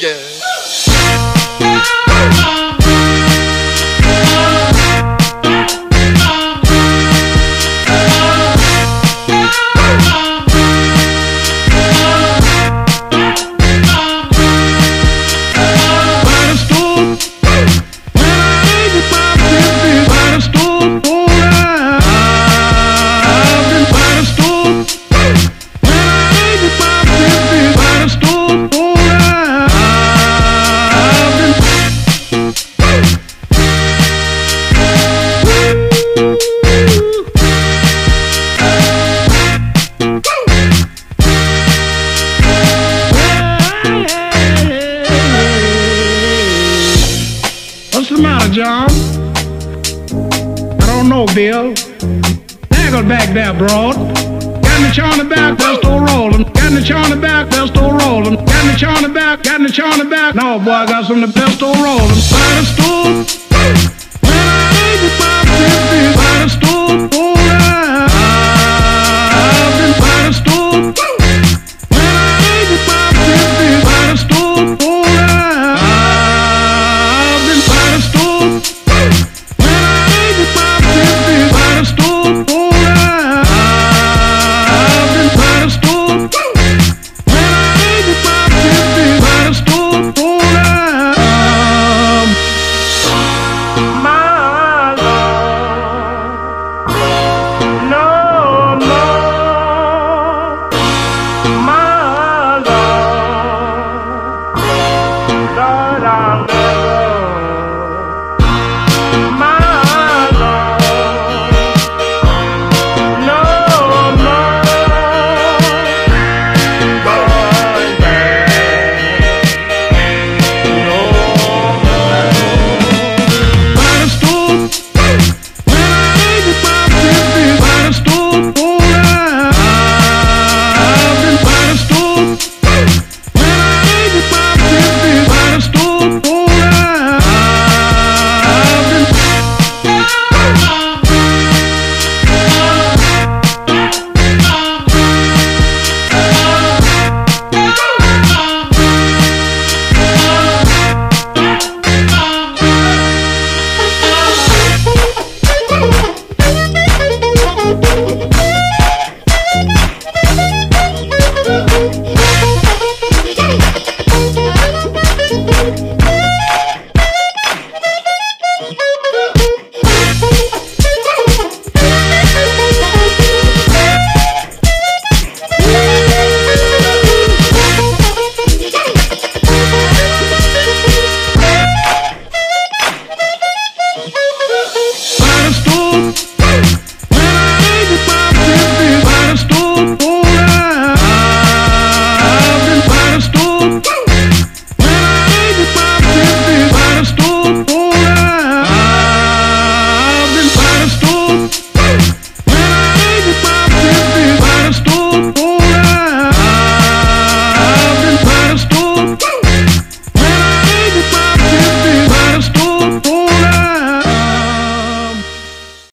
yeah. John? I don't know, Bill. Daggles back there, broad. Got in the chawna back, they're still rolling. Got in the chawna back, they're still rolling. Got in the chawna back, got in the chawna back. No, boy, I got some of the pistol rolling. la la la